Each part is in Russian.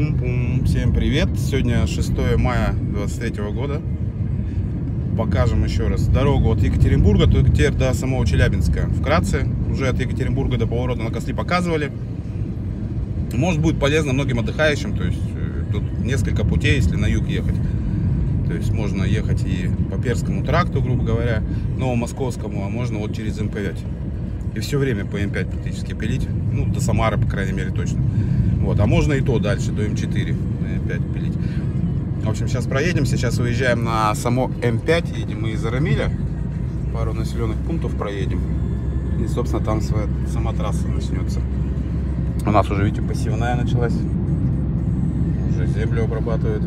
Пум-пум. Всем привет. Сегодня 6 мая 23 года. Покажем еще раз дорогу от Екатеринбурга теперь до самого Челябинска. Вкратце, уже от Екатеринбурга до поворота на Касли показывали. Может будет полезно многим отдыхающим, то есть э, тут несколько путей, если на юг ехать. То есть можно ехать и по Перскому тракту, грубо говоря, Новомосковскому, а можно вот через М5. И все время по М5 практически пилить. Ну, до Самары, по крайней мере, точно. Вот, а можно и то дальше, до М4 М5 пилить. В общем, сейчас проедем, сейчас выезжаем на само М5, едем мы из Арамиля, пару населенных пунктов проедем. И, собственно, там своя, сама трасса начнется. У нас уже, видите, пассивная началась. Уже землю обрабатывают.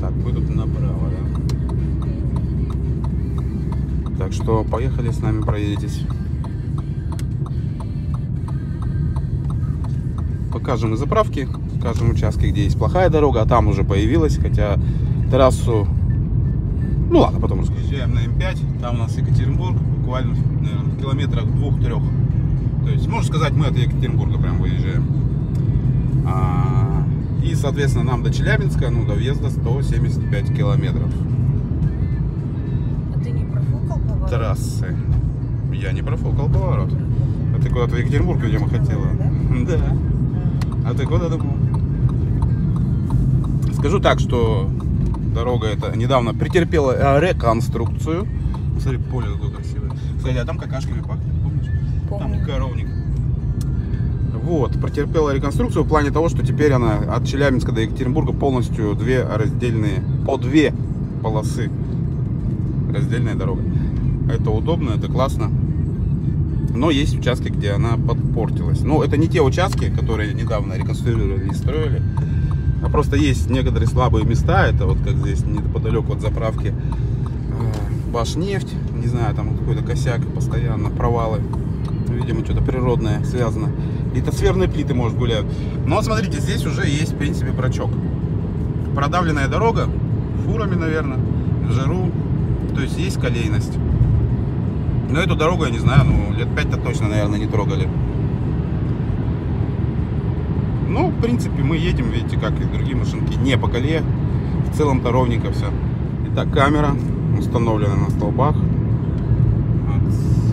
Так, мы тут направо, да? Так что поехали с нами, проедетесь. Покажем и заправки, покажем участки, где есть плохая дорога, а там уже появилась, хотя трассу... Ну ладно, потом расскажу. Езжаем на М5, там у нас Екатеринбург, буквально наверное, в километрах двух-трех. То есть, можно сказать, мы от Екатеринбурга прям выезжаем. А, и, соответственно, нам до Челябинска, ну, до въезда 175 километров. А ты не профукал поворот? Трассы. Я не профукал поворот. А ты куда-то в Екатеринбург, видимо, хотела? Да? Да. А ты куда думал? Скажу так, что дорога эта недавно претерпела э, реконструкцию. Смотри, поле какое красивое. Кстати, а там какашками пахнет, помнишь? Помню. Там коровник. Вот, претерпела реконструкцию в плане того, что теперь она от Челябинска до Екатеринбурга полностью две раздельные, по две полосы. Раздельная дорога. Это удобно, это классно. Но есть участки, где она подпортилась. Но это не те участки, которые недавно реконструировали и строили. А просто есть некоторые слабые места. Это вот как здесь неподалеку от заправки э, Башнефть. Не знаю, там какой-то косяк постоянно, провалы. Видимо, что-то природное связано. Литосферные плиты, может, гуляют. Но смотрите, здесь уже есть, в принципе, брачок. Продавленная дорога, фурами, наверное, в жару. То есть есть колейность. Но эту дорогу, я не знаю, ну, лет пять-то точно, наверное, не трогали. Ну, в принципе, мы едем, видите, как и другие машинки, не по колее. В целом-то ровненько все. Итак, камера установлена на столбах.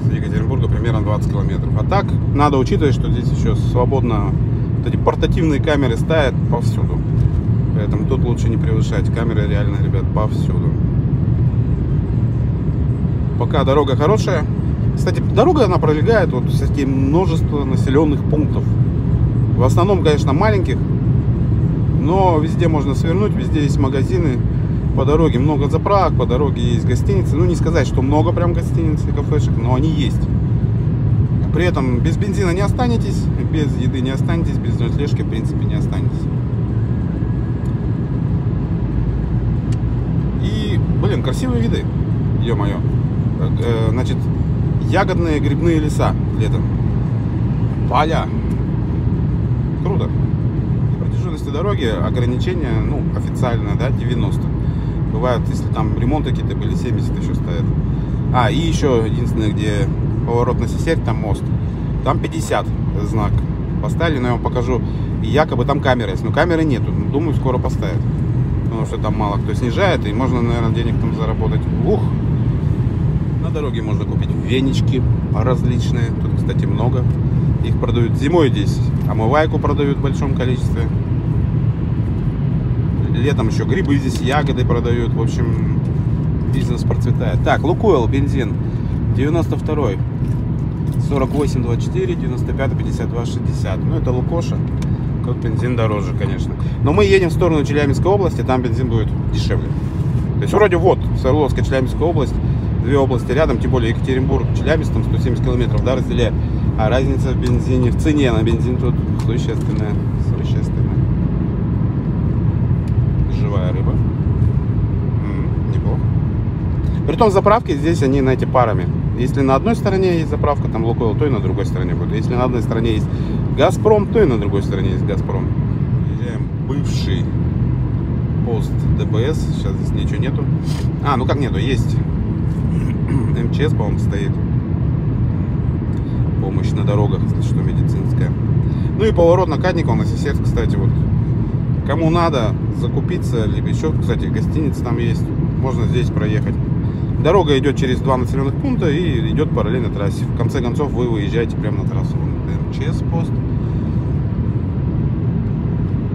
От Екатеринбурга примерно 20 километров. А так, надо учитывать, что здесь еще свободно вот эти портативные камеры стоят повсюду. Поэтому тут лучше не превышать. Камеры реально, ребят, повсюду пока дорога хорошая. Кстати, дорога она пролегает вот все-таки множество населенных пунктов. В основном, конечно, маленьких, но везде можно свернуть, везде есть магазины. По дороге много заправок, по дороге есть гостиницы. Ну, не сказать, что много прям гостиниц и кафешек, но они есть. При этом без бензина не останетесь, без еды не останетесь, без ночлежки, в принципе, не останетесь. И, блин, красивые виды, ё-моё. Э, значит, ягодные грибные леса летом. Поля. Круто. И протяженности дороги ограничения, ну, официально, да, 90. Бывает, если там ремонты какие-то были, 70 еще стоят. А, и еще единственное, где поворот на Сесерь, там мост. Там 50 знак поставили, но я вам покажу. И якобы там камеры есть, но камеры нету. Думаю, скоро поставят. Потому что там мало кто снижает, и можно, наверное, денег там заработать. Ух! Дороге можно купить венички различные. Тут, кстати, много. Их продают зимой здесь. Омывайку продают в большом количестве. Летом еще грибы здесь, ягоды продают. В общем, бизнес процветает. Так, Лукойл, бензин. 92 48 24 95 52 60 ну это Лукоша тут бензин дороже конечно но мы едем в сторону Челябинской области там бензин будет дешевле то есть вроде вот Свердловская Челябинская область две области рядом, тем более Екатеринбург, Челябинск, там 170 километров, да, разделяет. А разница в бензине, в цене на бензин тут существенная, существенная. Живая рыба. М-м, неплохо. Притом заправки здесь они, знаете, парами. Если на одной стороне есть заправка, там Лукойл, то и на другой стороне будет. Если на одной стороне есть Газпром, то и на другой стороне есть Газпром. Езжаем бывший пост ДПС. Сейчас здесь ничего нету. А, ну как нету, есть МЧС, по-моему, стоит. Помощь на дорогах, если что, медицинская. Ну и поворот на Кадникова, на Сесерск, кстати, вот Кому надо закупиться, либо еще, кстати, гостиница там есть, можно здесь проехать. Дорога идет через два населенных пункта и идет параллельно трассе. В конце концов вы выезжаете прямо на трассу. МЧС пост.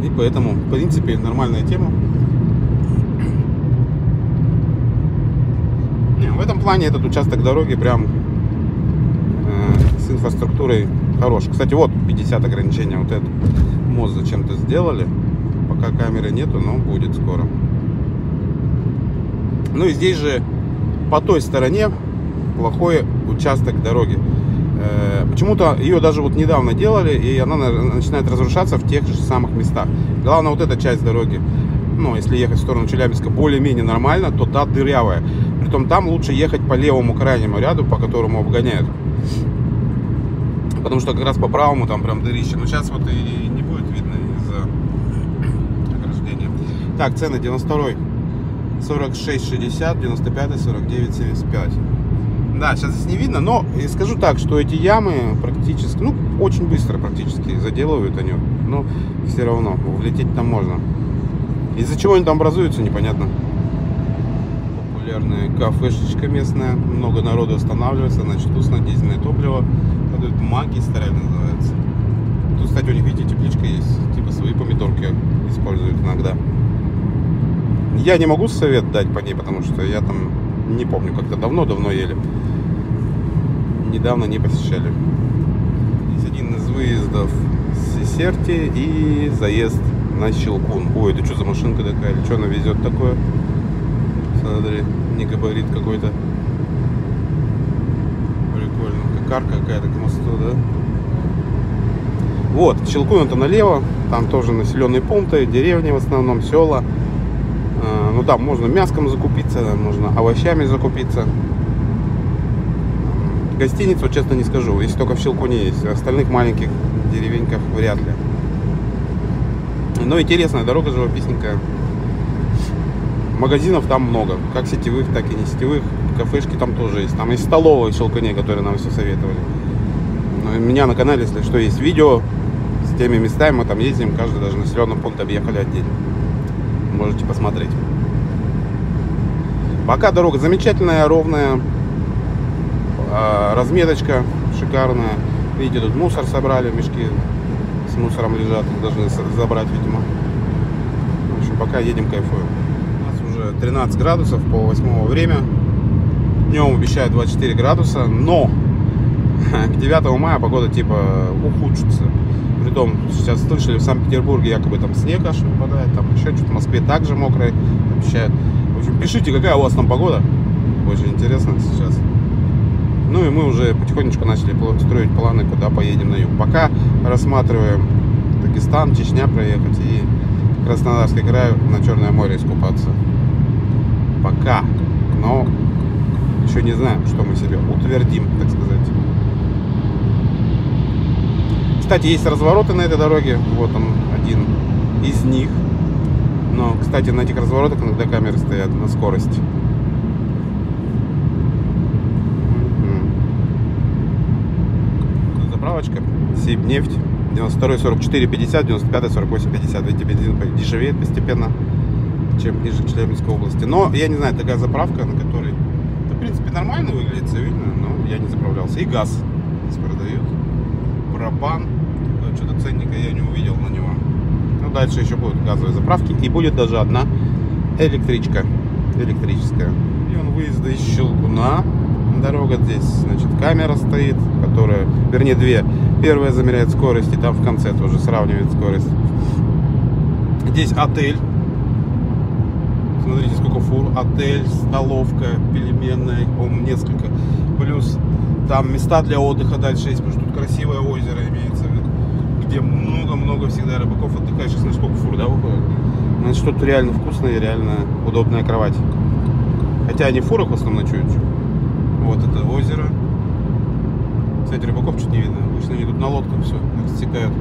И поэтому, в принципе, нормальная тема. Не, в этом плане этот участок дороги прям э, с инфраструктурой хорош. Кстати, вот 50 ограничения. Вот этот мост зачем-то сделали. Пока камеры нету, но будет скоро. Ну и здесь же по той стороне плохой участок дороги. Э, почему-то ее даже вот недавно делали, и она начинает разрушаться в тех же самых местах. Главное, вот эта часть дороги, ну, если ехать в сторону Челябинска более-менее нормально, то та дырявая. Притом там лучше ехать по левому крайнему ряду, по которому обгоняют. Потому что как раз по правому там прям дырище. Но сейчас вот и не будет видно из-за ограждения. Так, цены 92 46,60, 95, 49, 75. Да, сейчас здесь не видно, но скажу так, что эти ямы практически, ну, очень быстро практически заделывают они, но все равно влететь там можно. Из-за чего они там образуются, непонятно. Популярная кафешечка местная, много народу останавливается, значит, вкусно дизельное топливо, подают маги старая называется. Тут, кстати, у них, видите, тепличка есть, типа свои помидорки используют иногда. Я не могу совет дать по ней, потому что я там не помню, как-то давно-давно ели. Недавно не посещали. Есть один из выездов с Сесерти и заезд на Щелкун. Ой, это что за машинка такая? Или что она везет такое? Смотри, не габарит какой-то. Прикольно. Кокарка какая-то к мосту, да? Вот, Щелкун это налево. Там тоже населенные пункты, деревни в основном, села. А, ну там можно мяском закупиться, можно овощами закупиться. Гостиницу, честно, не скажу, если только в Щелкуне есть. В остальных маленьких деревеньках вряд ли. Но интересная дорога живописненькая. Магазинов там много, как сетевых, так и не сетевых. Кафешки там тоже есть. Там есть столовые в Щелкуне, которые нам все советовали. У меня на канале, если что, есть видео с теми местами. Мы там ездим, каждый даже населенный пункт объехали отдельно можете посмотреть. Пока дорога замечательная, ровная, а, разметочка шикарная. Видите, тут мусор собрали, мешки с мусором лежат, их должны забрать, видимо. В общем, пока едем, кайфуем. Уже 13 градусов, по 8 время. Днем обещают 24 градуса, но к 9 мая погода типа ухудшится. Притом, сейчас слышали, в Санкт-Петербурге якобы там снег аж выпадает, там еще что-то в Москве также мокрый обещают. В общем, пишите, какая у вас там погода. Очень интересно сейчас. Ну и мы уже потихонечку начали строить планы, куда поедем на юг. Пока рассматриваем Дагестан, Чечня проехать и Краснодарский край на Черное море искупаться. Пока. Но еще не знаем, что мы себе утвердим, так сказать. Кстати, есть развороты на этой дороге. Вот он один из них. Но, кстати, на этих разворотах иногда камеры стоят на скорость. Заправочка. Сибнефть. 92 44 50, 95 48 50. Видите, бензин дешевеет постепенно, чем ближе к Челябинской области. Но, я не знаю, такая заправка, на которой, в принципе, нормально выглядит, все видно, но я не заправлялся. И газ здесь продают. Пропан что-то ценника я не увидел на него. Ну, дальше еще будут газовые заправки. И будет даже одна электричка. Электрическая. И он выезда из Щелкуна. Дорога здесь, значит, камера стоит, которая, вернее, две. Первая замеряет скорость, и там в конце тоже сравнивает скорость. Здесь отель. Смотрите, сколько фур. Отель, столовка, пельменная, по-моему, несколько. Плюс там места для отдыха дальше есть, потому что тут красивое озеро имеется в виду где много-много всегда рыбаков отдыхаешь. Сейчас сколько фур, да, выходит? Значит, что-то реально вкусное и реально удобная кровать. Хотя они в фурах в основном ночуют. Вот это озеро. Кстати, рыбаков чуть не видно. Обычно они тут на лодках все стекают.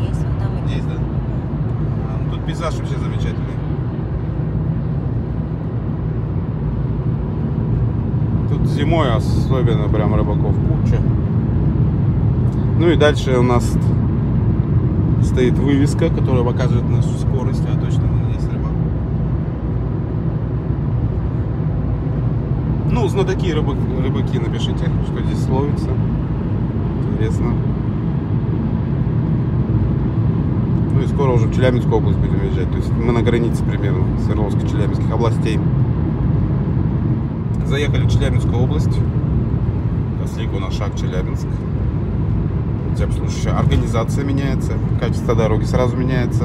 Есть, вот там Есть, да? А, ну, тут пейзаж вообще замечательный. Тут зимой особенно прям рыбаков куча. Ну и дальше у нас стоит вывеска, которая показывает нашу скорость, а точно мы есть рыбак. Ну, знатоки рыбак, рыбаки, напишите, что здесь ловится. Интересно. Ну и скоро уже в Челябинскую область будем въезжать. То есть мы на границе примерно Свердловско-Челябинских областей. Заехали в Челябинскую область. Кослик у нас шаг Челябинск. Обслуживающая организация меняется, качество дороги сразу меняется.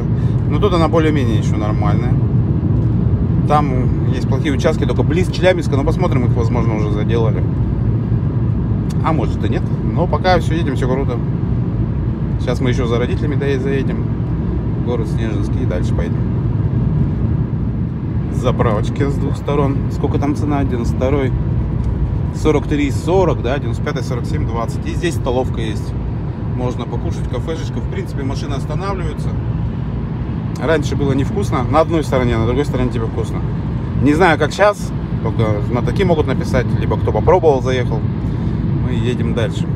Но тут она более-менее еще нормальная. Там есть плохие участки, только близ Челябинска, но посмотрим, их, возможно, уже заделали. А может и нет. Но пока все едем, все круто. Сейчас мы еще за родителями заедем. В город Снежинский и дальше поедем. Заправочки с двух сторон. Сколько там цена? 92 43 40, да, 95 47 20. И здесь столовка есть. Можно покушать, кафешечка. В принципе, машины останавливаются. Раньше было невкусно. На одной стороне, на другой стороне тебе вкусно. Не знаю, как сейчас. Только знатоки могут написать, либо кто попробовал, заехал. Мы едем дальше.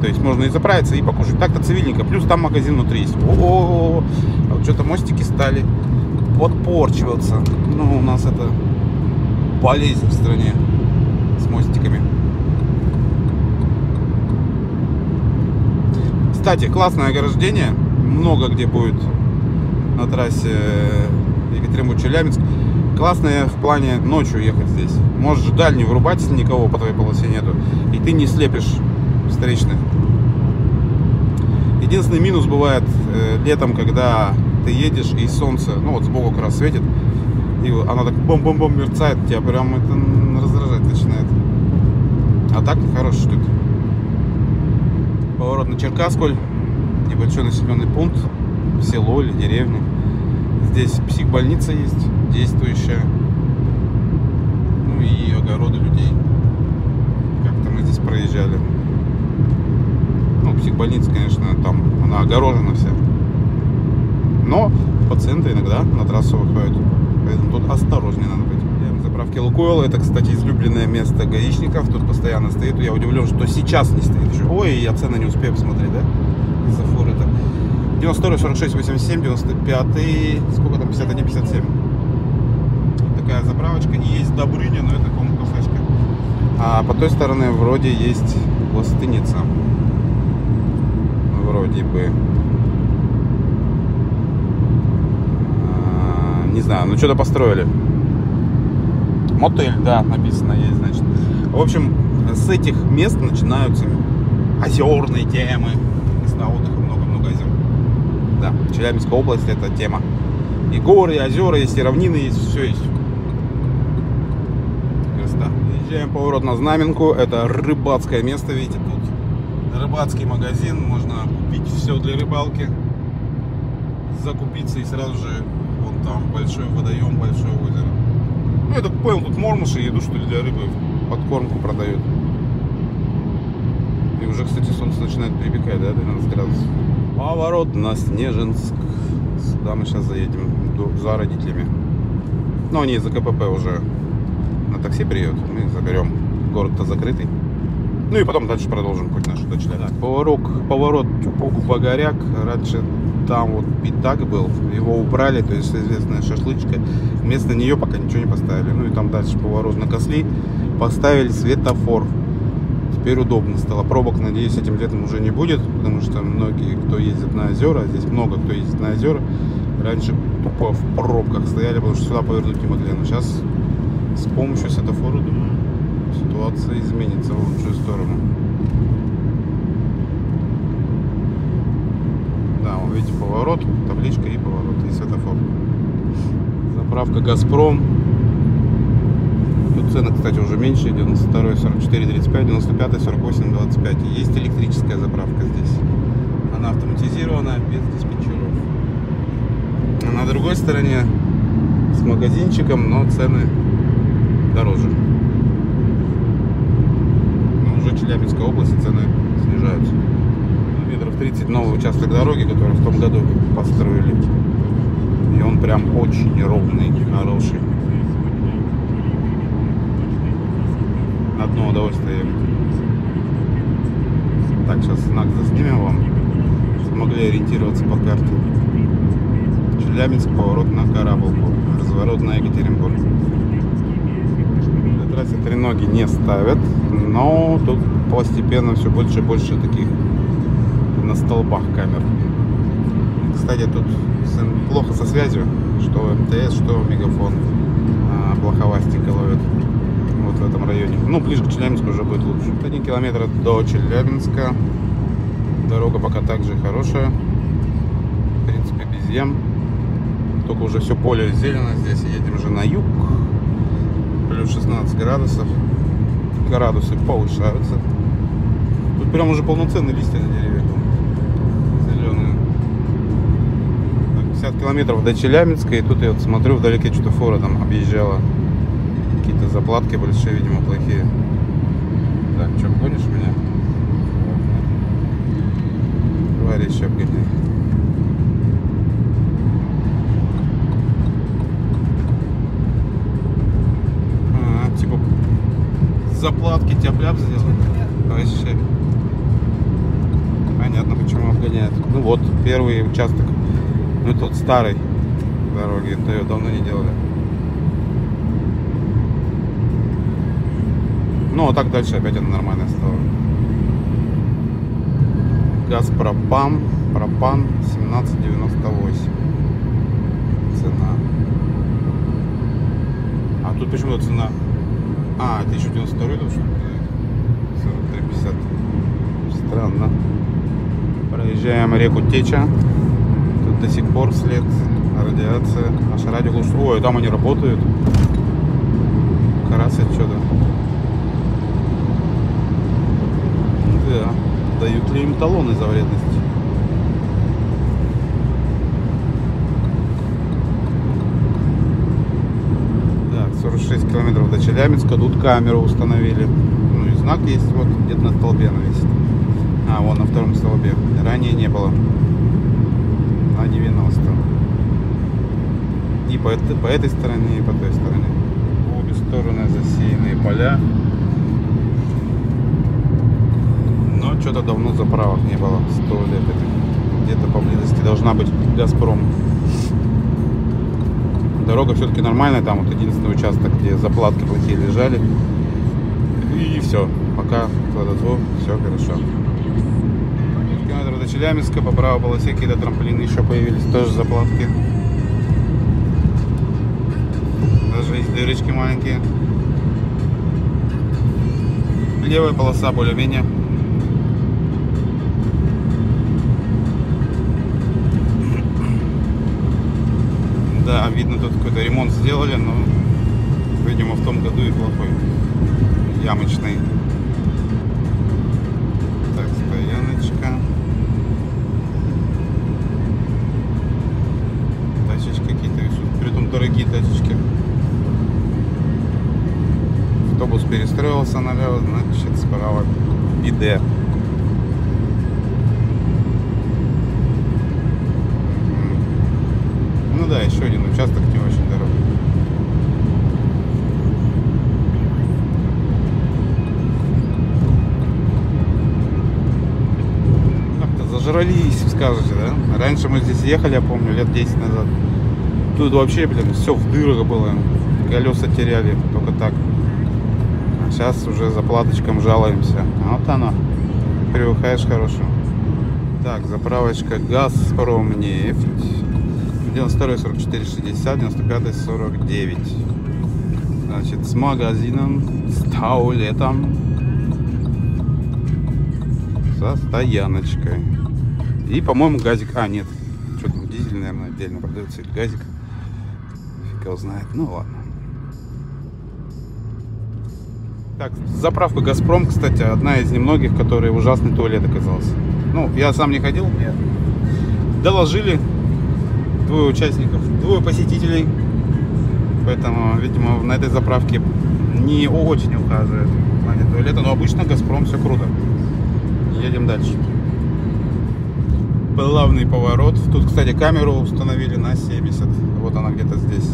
То есть можно и заправиться, и покушать. Так-то цивильненько. Плюс там магазин внутри есть. О-о-о. А вот что-то мостики стали подпорчиваться. Ну, у нас это болезнь в стране с мостиками. Кстати, классное ограждение. Много где будет на трассе Екатеринбург-Челябинск. Классное в плане ночью ехать здесь. Можешь дальний врубать, если никого по твоей полосе нету. И ты не слепишь встречных. Единственный минус бывает э, летом, когда ты едешь и солнце, ну вот сбоку как раз светит, и она так бом-бом-бом мерцает, тебя прям это раздражать начинает. А так хорошая штука. Поворот на Черкаскуль, небольшой населенный пункт, село или деревня. Здесь психбольница есть, действующая. Ну и огороды людей. Как-то мы здесь проезжали. Ну, психбольница, конечно, там, она огорожена вся. Но пациенты иногда на трассу выходят. Поэтому тут осторожнее надо быть. Заправки Лукойл. Это, кстати, излюбленное место гаишников. Тут постоянно стоит. Я удивлен, что сейчас не стоит еще. Ой, я цены не успею посмотреть, да? Из-за фуры это. 92, 46, 87, 95, сколько там, 51, 57. Такая заправочка. И есть Добрыня, но это, по-моему, кафешка. А по той стороне вроде есть гостиница. Вроде бы. А, не знаю, ну что-то построили. Мотель, да, написано есть, значит. В общем, с этих мест начинаются озерные темы. Места отдыха, много-много озер. Да, Челябинская область это тема. И горы, и озера, есть и равнины, есть, все есть. Красота. Езжаем поворот на Знаменку. Это рыбацкое место, видите, тут рыбацкий магазин. Можно купить все для рыбалки. Закупиться и сразу же там большой водоем, большое озеро. Ну, я так понял, тут мормыши еду, что ли, для рыбы. Подкормку продают. И уже, кстати, солнце начинает припекать, да, 12 градусов. Поворот на Снежинск. Сюда мы сейчас заедем за родителями. Но они из-за КПП уже на такси приедут. Мы заберем. Город-то закрытый. Ну и потом дальше продолжим путь наш до Челябинска. Поворот, поворот Тюпогу-Погоряк. Раньше там вот пятак был, его убрали, то есть известная шашлычка. Вместо нее пока ничего не поставили. Ну и там дальше поворот на Косли. Поставили светофор. Теперь удобно стало. Пробок, надеюсь, этим летом уже не будет, потому что многие, кто ездит на озера, здесь много кто ездит на озера, раньше тупо в пробках стояли, потому что сюда повернуть не могли. Но сейчас с помощью светофора, думаю, ситуация изменится в лучшую сторону. Видите, поворот, табличка и поворот, и светофор. Заправка Газпром. Тут цены, кстати, уже меньше. 92, 44, 35, 95, 48, 25. И есть электрическая заправка здесь. Она автоматизирована, без диспетчеров. А на другой стороне с магазинчиком, но цены дороже. Но уже Челябинская область и цены снижаются метров 30 новый участок дороги, который в том году построили. И он прям очень ровный, хороший. Одно удовольствие. Так, сейчас знак заснимем вам. могли ориентироваться по карте. Челябинск, поворот на Карабулку, разворот на Екатеринбург. На трассе треноги не ставят, но тут постепенно все больше и больше таких на столбах камер. Кстати, тут плохо со связью, что МТС, что Мегафон а, плоховастенько ловят вот в этом районе. Ну, ближе к Челябинску уже будет лучше. Один километр до Челябинска. Дорога пока также хорошая. В принципе, без ям. Только уже все поле зелено. Здесь едем же на юг. Плюс 16 градусов. Градусы повышаются. Тут прям уже полноценные листья на деревьях. 50 километров до Челябинска. И тут я вот смотрю, вдалеке что-то фора там объезжала. Какие-то заплатки большие, видимо, плохие. Так, что, гонишь меня? Товарищ обгоняй. А, типа заплатки тяп-ляп сделали. Вообще. Понятно, почему обгоняют. Ну вот, первый участок. Ну, тот старый дороги. Это ее давно не делали. Ну, а так дальше опять она нормально стала. Газ пропан, пропан 17,98 цена. А тут почему-то цена... А, это еще 92 да, что ли? 43,50. Странно. Проезжаем реку Теча. До сих пор след, радиация. Наша радио глушит. Ой, там они работают. Красят что-то. Да. Дают ли им талоны за вредность? Так, 46 километров до Челябинска. Тут камеру установили. Ну и знак есть вот где-то на столбе она висит. А, вон на втором столбе. Ранее не было. На 90. И по, по этой стороне, и по той стороне. Обе стороны засеянные поля. Но что-то давно заправок не было. Сто лет это. Где-то поблизости должна быть Газпром. Дорога все-таки нормальная, там вот единственный участок, где заплатки плохие лежали. И все. Пока кладотвор, все хорошо. Километр до Челябинска, по правой полосе какие-то трамплины еще появились, тоже заплатки. Даже есть дырочки маленькие. Левая полоса более-менее. Да, видно, тут какой-то ремонт сделали, но, видимо, в том году и плохой. Ямочный. Дорогие тачечки. Автобус перестроился налево, значит, справа. Мгм. Ну да, еще один участок не очень дорогой. Как-то зажрались, скажете, да? Раньше мы здесь ехали, я помню, лет 10 назад. Тут вообще, блин, все в дырах было. Колеса теряли, только так. А сейчас уже за платочком жалуемся. А вот оно. Привыкаешь хорошо. Так, заправочка Газпром нефть. 92 44 60, 95 49. Значит, с магазином, с таулетом, со стояночкой. И, по-моему, газик. А, нет. Что там, дизель, наверное, отдельно продается. Газик. Его знает. Ну ладно. Так, заправка Газпром, кстати, одна из немногих, которые ужасный туалет оказался. Ну, я сам не ходил, мне доложили двое участников, двое посетителей. Поэтому, видимо, на этой заправке не очень ухаживает в плане туалета. Но обычно Газпром все круто. Едем дальше. Плавный поворот. Тут, кстати, камеру установили на 70. Вот она где-то здесь.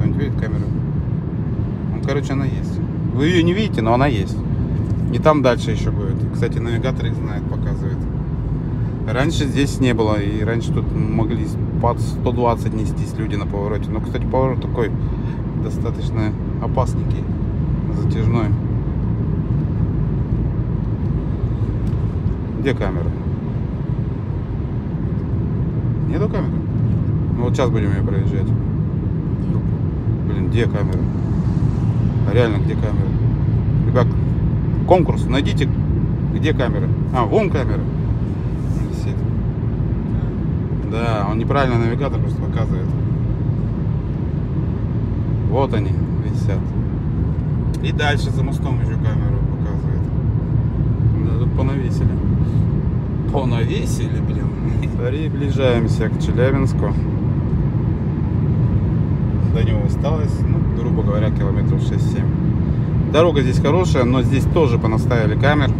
Кто-нибудь видит камеру? Ну, короче, она есть. Вы ее не видите, но она есть. И там дальше еще будет. Кстати, навигатор их знает, показывает. Раньше здесь не было, и раньше тут могли под 120 нестись люди на повороте. Но, кстати, поворот такой достаточно опасненький, затяжной. Где камера? Нету камеры? Ну вот сейчас будем ее проезжать. Где камера? А реально, где камера? Ребят, конкурс, найдите, где камера. А, вон камера. Висит. Да, он неправильно навигатор просто показывает. Вот они висят. И дальше за мостом еще камеру показывает. Да, тут понавесили. Понавесили, блин. Приближаемся к Челябинску. До него осталось, ну, грубо говоря, километров 6-7. Дорога здесь хорошая, но здесь тоже понаставили камер.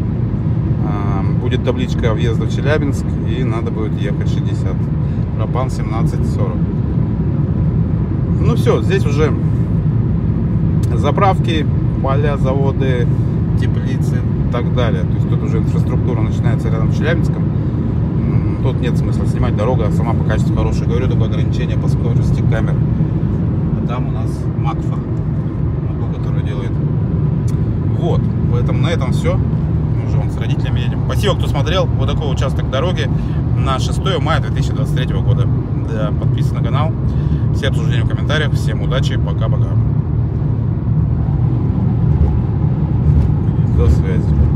А, Будет табличка въезда в Челябинск и надо будет ехать 60. Пропан 1740. Ну все, здесь уже заправки, поля, заводы, теплицы и так далее. То есть тут уже инфраструктура начинается рядом с Челябинском. Тут нет смысла снимать, дорога сама по качеству хорошая. Говорю, такое ограничение по скорости камер. Там у нас Макфа, который делает. Вот, поэтому на этом все. Уже вон с родителями едем. Спасибо, кто смотрел. Вот такой участок дороги на 6 мая 2023 года. Да, подписывайтесь на канал. Все обсуждения в комментариях. Всем удачи. Пока-пока. До связи.